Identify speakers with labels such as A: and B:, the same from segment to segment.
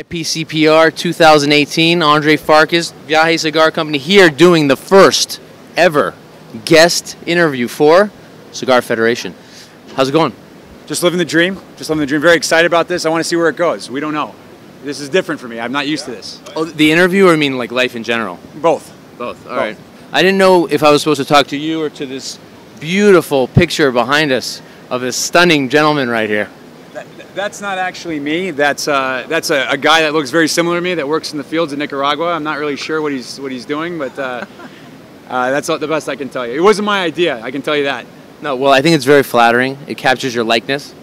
A: IPCPR 2018, Andre Farkas, Viaje Cigar Company here doing the first ever guest interview for Cigar Federation. How's it going?
B: Just living the dream. Just living the dream. Very excited about this. I want to see where it goes. We don't know. This is different for me. I'm not used to this.
A: Oh, the interview or I mean like life in general?
B: Both.
A: Both. All right. I didn't know if I was supposed to talk to you or to this beautiful picture behind us of this stunning gentleman right here.
B: That, that's not actually me. That's uh, that's a, a, guy that looks very similar to me that works in the fields in Nicaragua. I'm not really sure what he's what he's doing, but uh, uh, that's the best I can tell you. It wasn't my idea. I can tell you that.
A: No, well, I think it's very flattering. It captures your likeness.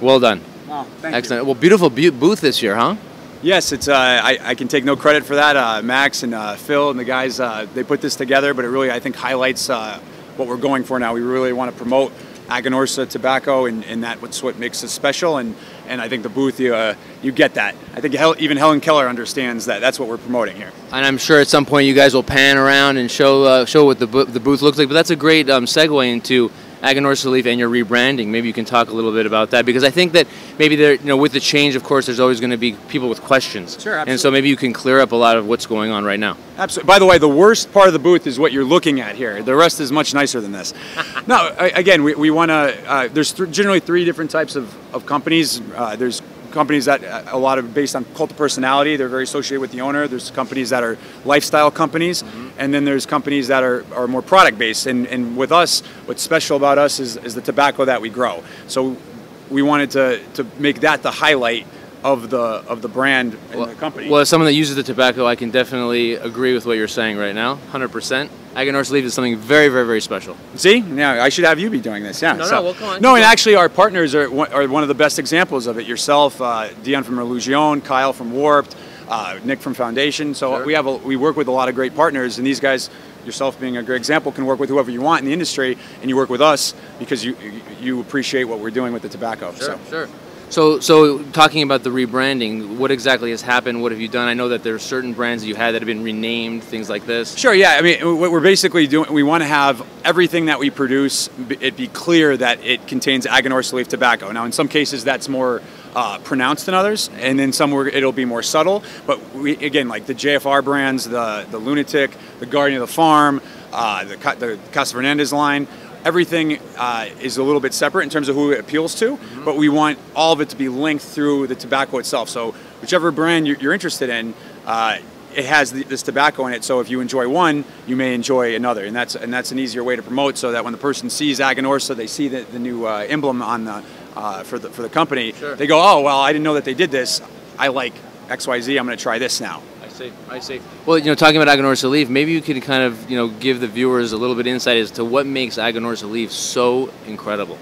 A: Well done.
B: Oh,
A: Excellent.
B: You.
A: Well, beautiful booth this year, huh?
B: Yes, it's. Uh, I, I, can take no credit for that. Uh, Max and uh, Phil and the guys uh, they put this together, but it really I think highlights uh, what we're going for now. We really want to promote Aganorsa tobacco, and, and that's what makes us special. And, and I think the booth, you, uh, you get that. I think even Helen Keller understands that. That's what we're promoting here.
A: And I'm sure at some point you guys will pan around and show uh, show what the, the booth looks like. But that's a great um, segue into Aganorsa Leaf and your rebranding. Maybe you can talk a little bit about that because I think that maybe there, you know, with the change, of course, there's always going to be people with questions.
B: Sure, absolutely.
A: And so maybe you can clear up a lot of what's going on right now.
B: Absolutely. By the way, the worst part of the booth is what you're looking at here. The rest is much nicer than this. no, again, we, we want to. Uh, there's th generally three different types of, of companies. Uh, there's companies that uh, a lot of based on cult of personality. They're very associated with the owner. There's companies that are lifestyle companies, mm-hmm. and then there's companies that are, are more product based. And, and with us, what's special about us is, is the tobacco that we grow. So we wanted to, to make that the highlight of the of the brand and
A: well,
B: the company.
A: Well, as someone that uses the tobacco, I can definitely agree with what you're saying right now, 100%. Aganorsa Leaf is something very, very, very special.
B: See, yeah, I should have you be doing this. Yeah.
A: No, so, no, well, come on.
B: No, and actually, our partners are are one of the best examples of it. Yourself, uh, Dion from Illusione, Kyle from Warped, uh, Nick from Foundation. So sure. we have a, we work with a lot of great partners, and these guys yourself being a great example can work with whoever you want in the industry and you work with us because you you appreciate what we're doing with the tobacco
A: sure,
B: so
A: sure so, so talking about the rebranding, what exactly has happened? What have you done? I know that there are certain brands that you had that have been renamed, things like this.
B: Sure. Yeah. I mean, what we're basically doing, we want to have everything that we produce, it be clear that it contains Aganorsa leaf tobacco. Now, in some cases, that's more uh, pronounced than others, and then some it'll be more subtle. But we, again, like the JFR brands, the the Lunatic, the Guardian of the Farm, uh, the the Casa Fernandez line everything uh, is a little bit separate in terms of who it appeals to, mm-hmm. but we want all of it to be linked through the tobacco itself. So whichever brand you're, you're interested in, uh, it has the, this tobacco in it. So if you enjoy one, you may enjoy another, and that's and that's an easier way to promote. So that when the person sees Aganorsa, they see the, the new uh, emblem on the uh, for the for the company.
A: Sure.
B: They go, oh well, I didn't know that they did this. I like X Y Z. I'm going to try this now
A: see. I see. Well, you know, talking about Aganorsa Leaf, maybe you could kind of, you know, give the viewers a little bit insight as to what makes Aganorsa Leaf so incredible.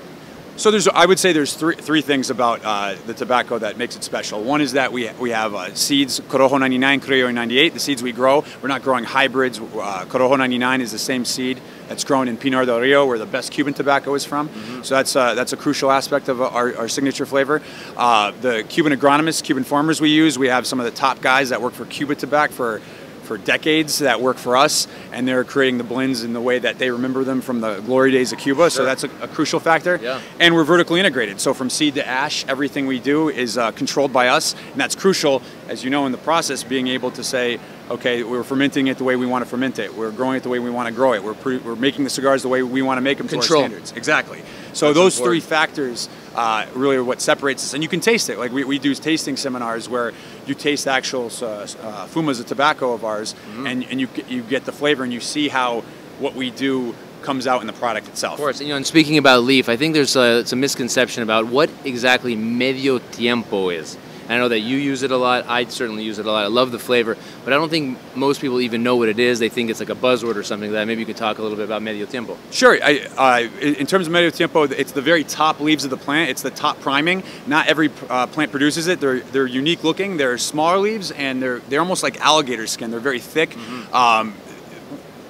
B: So there's, I would say there's three, three things about uh, the tobacco that makes it special. One is that we, we have uh, seeds, Corojo 99, Criollo 98, the seeds we grow. We're not growing hybrids. Uh, Corojo 99 is the same seed that's grown in Pinar del Rio, where the best Cuban tobacco is from. Mm-hmm. So that's, uh, that's a crucial aspect of our, our signature flavor. Uh, the Cuban agronomists, Cuban farmers we use, we have some of the top guys that work for Cuba Tobacco for for decades that work for us, and they're creating the blends in the way that they remember them from the glory days of Cuba. Sure. So that's a, a, crucial factor.
A: Yeah.
B: And we're vertically integrated. So from seed to ash, everything we do is uh, controlled by us, and that's crucial, as you know, in the process, being able to say, okay, we're fermenting it the way we want to ferment it. We're growing it the way we want to grow it. We're, we're making the cigars the way we want to make them
A: Control.
B: to our standards. Exactly. So That's those important. three factors uh, really what separates us. And you can taste it. Like we, we do tasting seminars where you taste actual uh, uh, fumas of tobacco of ours, mm-hmm. and, and you, you get the flavor and you see how what we do comes out in the product itself.
A: Of course. You know, and speaking about leaf, I think there's a, a misconception about what exactly medio tiempo is. I know that you use it a lot. I certainly use it a lot. I love the flavor, but I don't think most people even know what it is. They think it's like a buzzword or something like that. Maybe you could talk a little bit about medio tiempo.
B: Sure. I, uh, in terms of medio tiempo, it's the very top leaves of the plant. It's the top priming. Not every uh, plant produces it. They're they're unique looking. They're smaller leaves and they're they're almost like alligator skin. They're very thick. Mm-hmm. Um,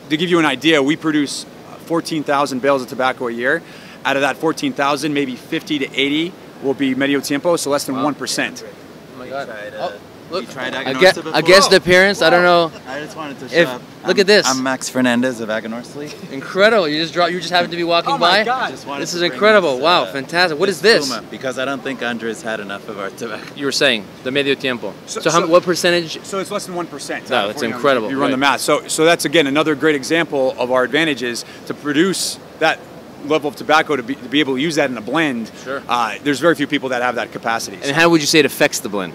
B: to give you an idea, we produce 14,000 bales of tobacco a year. Out of that 14,000, maybe 50 to 80 will be medio tiempo, so less than
A: wow.
B: 1%
A: my god. Oh, Look,
C: tried
A: a,
C: Aganorsa
A: gue-
C: before?
A: a guest appearance. I don't know.
C: I just wanted to show
A: If-
C: up.
A: look
C: I'm-
A: at this.
C: I'm Max Fernandez of Aganorsa.
A: Incredible! You just dropped. You just happened to be walking by.
C: Just
A: This is incredible.
C: this,
A: wow,
C: uh,
A: fantastic. What is
C: this
A: this?
C: Fuma, Because I don't think Andres had enough of our tobacco.
A: You were saying the medio tiempo. So,
B: So-
A: how,
B: so-
A: what percentage?
B: So it's less than one percent.
A: No, it's incredible,
B: You run the math. So so that's again another great example of our advantages to produce that level of tobacco to be, to be able to use that in a blend.
A: Sure.
B: Uh, there's very few people that have that capacity.
A: And how would you say it affects the blend?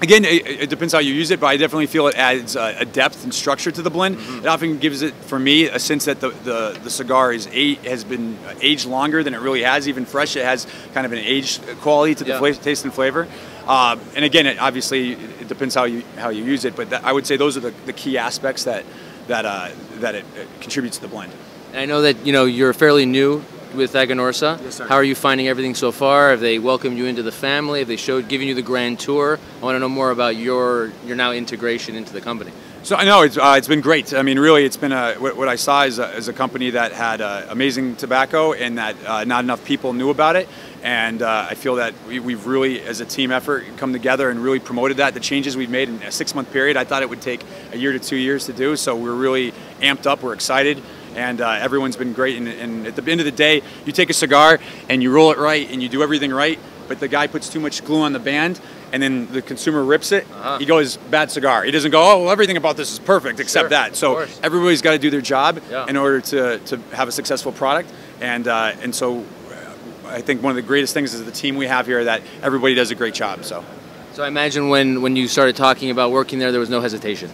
B: Again, it, it depends how you use it, but I definitely feel it adds uh, a depth and structure to the blend. It often gives it, for me, a sense that the, the, the cigar is a, has been aged longer than it really has. Even fresh, it has kind of an aged quality to the
A: Yeah.
B: fla- taste and flavor. Um, and again, it, obviously, it depends how you how you use it, but that, I would say those are the, the key aspects that that uh, that it, it contributes to the blend.
A: And I know that you know you're fairly new with Aganorsa.
B: Yes, sir.
A: How are you finding everything so far? Have they welcomed you into the family? Have they showed given you the grand tour? I want to know more about your your now integration into the company.
B: So I know it's, uh, it's been great. I mean, really, it's been a, what, what I saw is a, is a company that had uh, amazing tobacco and that uh, not enough people knew about it. And uh, I feel that we, we've really, as a team effort, come together and really promoted that. The changes we've made in a six month period, I thought it would take a year to two years to do. So we're really amped up. We're excited. And uh, everyone's been great. And, and at the end of the day, you take a cigar and you roll it right and you do everything right, but the guy puts too much glue on the band and then the consumer rips it,
A: Uh-huh.
B: he goes bad cigar. He doesn't go, oh, well, everything about this is perfect except
A: Sure,
B: that. So everybody's got to do their job
A: Yeah.
B: in order to, to have a successful product. And uh, and so uh, I think one of the greatest things is the team we have here that everybody does a great job. So
A: So I imagine when when you started talking about working there, there was no hesitation,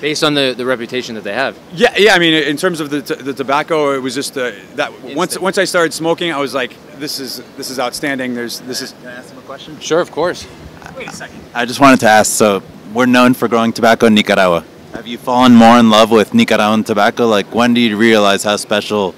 A: based on the, the reputation that they have.
B: yeah, yeah. I mean, in terms of the, t- the tobacco, it was just uh, that once
A: Instant.
B: once I started smoking, I was like, this is this is outstanding. There's this is.
C: Can I ask him a question?
A: Sure, of course.
B: Wait a second.
C: I just wanted to ask. So we're known for growing tobacco in Nicaragua. Have you fallen more in love with Nicaraguan tobacco? Like when do you realize how special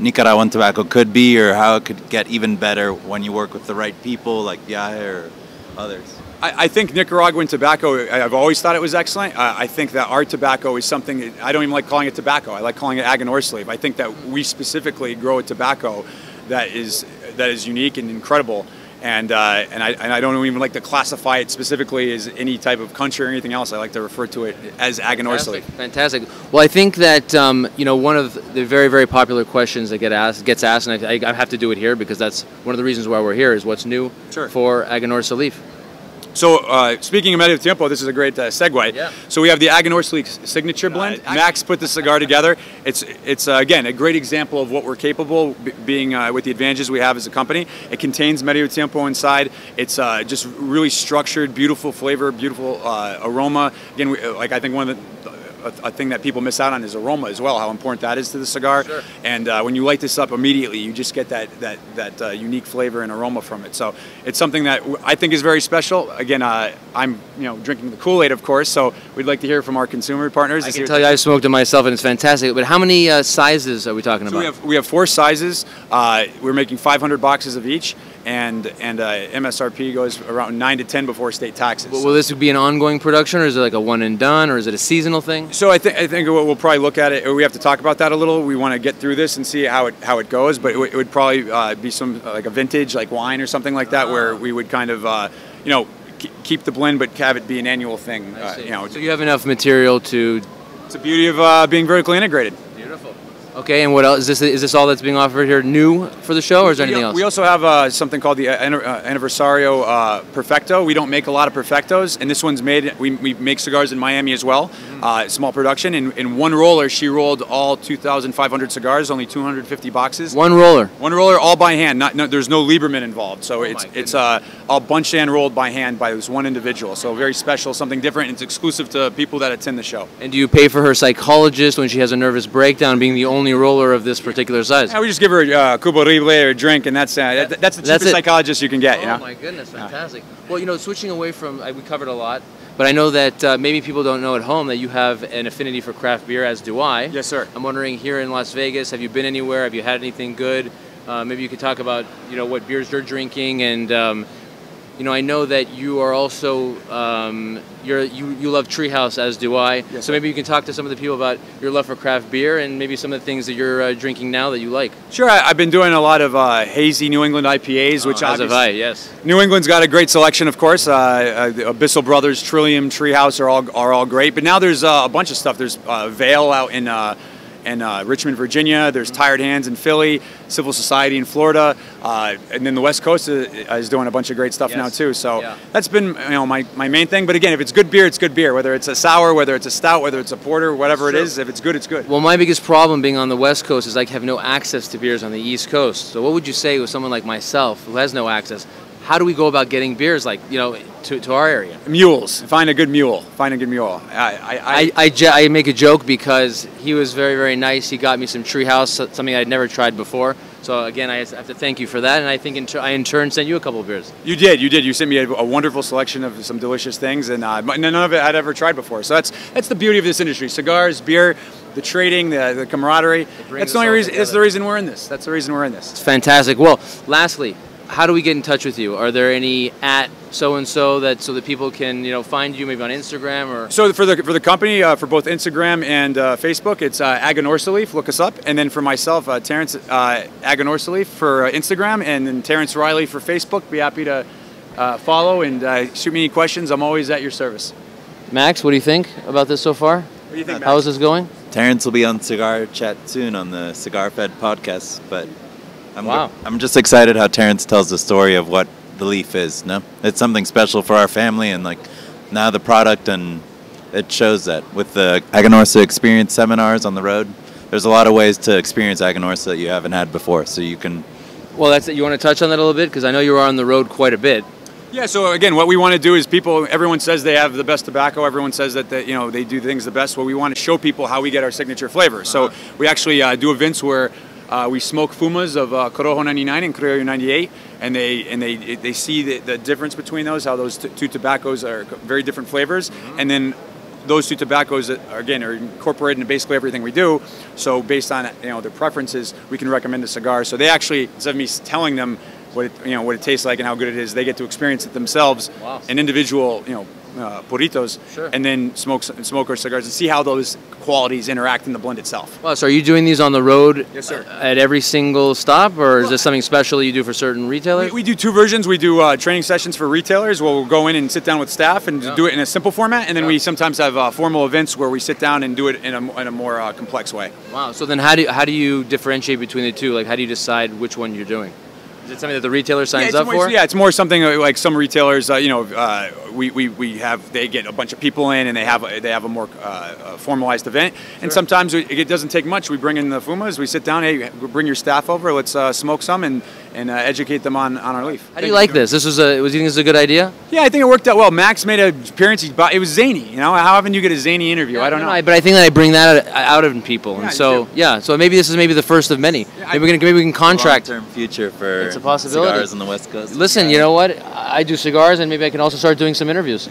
C: Nicaraguan tobacco could be, or how it could get even better when you work with the right people, like Viaje or others?
B: I, I think Nicaraguan tobacco, I've always thought it was excellent. Uh, I think that our tobacco is something, that- I don't even like calling it tobacco. I like calling it Aganorsa Leaf. I think that we specifically grow a tobacco that is, that is unique and incredible. And, uh, and, I, and I don't even like to classify it specifically as any type of country or anything else. I like to refer to it as Aganor
A: Fantastic. Fantastic. Well, I think that um, you know one of the very very popular questions that get asked gets asked, and I, I have to do it here because that's one of the reasons why we're here is what's new
B: Sure.
A: for Aganorsa Leaf.
B: So, uh, speaking of Medio Tiempo, this is a great uh, segue.
A: Yeah.
B: So we have the Aganorsa Leaf signature blend. Max put the cigar together. It's it's uh, again a great example of what we're capable, being uh, with the advantages we have as a company. It contains Medio Tiempo inside. It's uh, just really structured, beautiful flavor, beautiful uh, aroma. Again, we, like I think one of the a, a thing that people miss out on is aroma as well. How important that is to the cigar.
A: Sure.
B: And uh, when you light this up immediately, you just get that that that uh, unique flavor and aroma from it. So it's something that I think is very special. Again, uh, I'm you know drinking the Kool Aid, of course. So we'd like to hear from our consumer partners.
A: I can tell you, I've smoked it myself, and it's fantastic. But how many uh, sizes are we talking
B: So
A: about?
B: we have we have four sizes. Uh, we're making 500 boxes of each, and and uh, MSRP goes around nine to ten before state taxes.
A: Will will this be an ongoing production, or is it like a one and done, or is it a seasonal thing?
B: So I think I think we'll we'll probably look at it. We have to talk about that a little. We want to get through this and see how it how it goes. But it, would- it would probably uh, be some like a vintage, like wine or something like that, where we would kind of uh, you know ke- keep the blend, but have it be an annual thing. Uh, you know,
A: so you have enough material to.
B: it's the beauty of uh, being vertically integrated.
A: Okay, and what else is this? Is this all that's being offered here, new for the show, or is there anything else?
B: We also have uh, something called the uh, uh, Anniversario uh, Perfecto. We don't make a lot of Perfectos, and this one's made. We, we make cigars in Miami as well,
A: Mm-hmm.
B: uh, small production. In, in one roller, she rolled all 2,500 cigars, only 250 boxes.
A: One roller.
B: One roller, all by hand. Not, no, there's no Lieberman involved, so
A: Oh
B: it's it's uh, all bunched and rolled by hand by this one individual. So very special, something different. It's exclusive to people that attend the show.
A: And do you pay for her psychologist when she has a nervous breakdown, being the only roller of this particular size?
B: Yeah, we just give her uh, Cuba Libre or a drink, and that's uh, that, that's the
A: That's
B: cheapest
A: it.
B: psychologist you can get. you
A: Oh
B: know?
A: my goodness, fantastic. Well, you know, switching away from, I, we covered a lot, but I know that uh, maybe people don't know at home that you have an affinity for craft beer, as do I.
B: Yes, sir.
A: I'm wondering here in Las Vegas, have you been anywhere? Have you had anything good? Uh, maybe you could talk about, you know, what beers you're drinking and um, you know, I know that you are also um, you're you, you love Treehouse as do I.
B: Yes,
A: so maybe you can talk to some of the people about your love for craft beer and maybe some of the things that you're uh, drinking now that you like.
B: Sure, I, I've been doing a lot of uh, hazy New England IPAs, which
A: Oh, as have I, yes.
B: New England's got a great selection, of course. Uh, uh, Abyssal Brothers, Trillium, Treehouse are all are all great. But now there's uh, a bunch of stuff. There's uh, Veil out in uh, in uh, Richmond, Virginia. There's Tired Hands in Philly, Civil Society in Florida, uh, and then the West Coast is, is doing a bunch of great stuff now too. So
A: Yeah.
B: that's been you know my, my main thing. But again, if it's good beer, it's good beer. Whether it's a sour, whether it's a stout, whether it's a porter, whatever it
A: Sure.
B: is, if it's good, it's good.
A: Well, my biggest problem being on the West Coast is I have no access to beers on the East Coast. So, what would you say with someone like myself who has no access? How do we go about getting beers like you know to, to our area?
B: Mules, find a good mule. Find a good mule. I, I, I,
A: I, I, je- I make a joke because he was very, very nice. He got me some Treehouse, so- something I'd never tried before. So again, I have to thank you for that, and I think in, I in turn sent you a couple of beers.
B: You did, you did. You sent me a, a wonderful selection of some delicious things, and uh, none of it I'd ever tried before. So that's that's the beauty of this industry: cigars, beer, the trading, the, the camaraderie. That's the only reason. That's the reason we're in this. That's the reason we're in this.
A: It's fantastic. Well, lastly, how do we get in touch with you? Are there any at so and so that so that people can you know find you maybe on Instagram or?
B: So for the for the company, uh, for both Instagram and uh, Facebook, it's uh, Aganorsaleaf. Look us up, and then for myself, uh, Terence uh, Aganorsaleaf for uh, Instagram, and then Terence Reilly for Facebook. Be happy to uh, follow and uh, shoot me any questions. I'm always at your service.
A: Max, what do you think about this so far?
B: What do you think?
A: How is this going?
C: Terence will be on Cigar Chat soon on the Cigar Fed podcast, but I'm,
A: Wow.
C: I'm just excited how Terence tells the story of what the leaf is. No, it's something special for our family, and like now the product, and it shows that with the Aganorsa Experience seminars on the road. There's a lot of ways to experience Aganorsa that you haven't had before, so you can
A: Well, that's it. You want to touch on that a little bit because I know you are on the road quite a bit.
B: Yeah. So again, what we want to do is people. Everyone says they have the best tobacco. Everyone says that they, you know they do things the best. Well, we want to show people how we get our signature flavors. So we actually uh, do events where. Uh, we smoke fumas of uh, Corojo 99 and Criollo 98, and they and they they see the, the difference between those, how those t- two tobaccos are very different flavors, and then those two tobaccos that, are, again are incorporated in basically everything we do. So based on you know their preferences, we can recommend a cigar. So they actually instead of me telling them what it, you know what it tastes like and how good it is, they get to experience it themselves,
A: Wow.
B: an individual you know uh, porritos,
A: Sure.
B: and then smoke smoke our cigars and see how those qualities interact in the blend itself.
A: Well, so are you doing these on the road
B: Yes, sir.
A: uh, at every single stop, or is this something special you do for certain retailers?
B: We, we do two versions. We do uh, training sessions for retailers where we'll go in and sit down with staff and
A: Yeah.
B: do it in a simple format, and then
A: Yeah.
B: we sometimes have uh, formal events where we sit down and do it in a, in a more uh, complex way.
A: wow. So then, how do how do you differentiate between the two? Like, how do you decide which one you're doing? Is it something that the retailer signs
B: yeah,
A: up
B: more,
A: for?
B: Yeah, it's more something uh, like some retailers. Uh, you know, uh, we, we, we have they get a bunch of people in and they have a, they have a more uh, uh, formalized event. And sometimes it, it doesn't take much. We bring in the fumas. We sit down. Hey, bring your staff over. Let's uh, smoke some and and uh, educate them on, on our leaf.
A: How do you like this? This was a. Was you think this is a good idea?
B: Yeah, I think it worked out well. Max made an appearance. He bought, it was zany. You know, how often you get a zany interview? I don't know.
A: but I think that I bring that out, out of people,
B: Yeah,
A: and
B: you
A: so
B: do.
A: yeah. So maybe this is maybe the first of many.
B: Yeah,
A: maybe we can maybe we can contract.
C: long-term future for
A: It's a possibility.
C: cigars on the West Coast.
A: Listen, you know what? I do cigars, and maybe I can also start doing some interviews.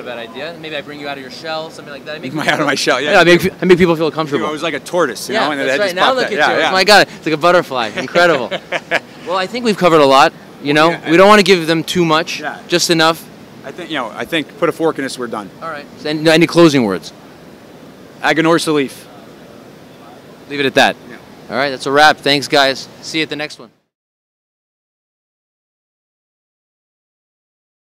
A: I not a bad idea. Maybe I bring you out of your shell, something like that. I make
B: My- out of my shell. Yeah,
A: Yeah, I make, I make people feel comfortable.
B: it was like a tortoise. You
A: yeah,
B: know, and
A: that's right. Now look at
B: yeah,
A: you.
B: Yeah.
A: Oh my God, it's like a butterfly. Incredible. well, I think we've covered a lot. You know,
B: Yeah.
A: we don't want to give them too much,
B: Yeah.
A: just enough.
B: I think you know. I think put a fork in this. We're done.
A: All right. And any closing words?
B: Aganorsa leaf.
A: Leave it at that.
B: Yeah.
A: All right, that's a wrap. Thanks, guys. See you at the next one.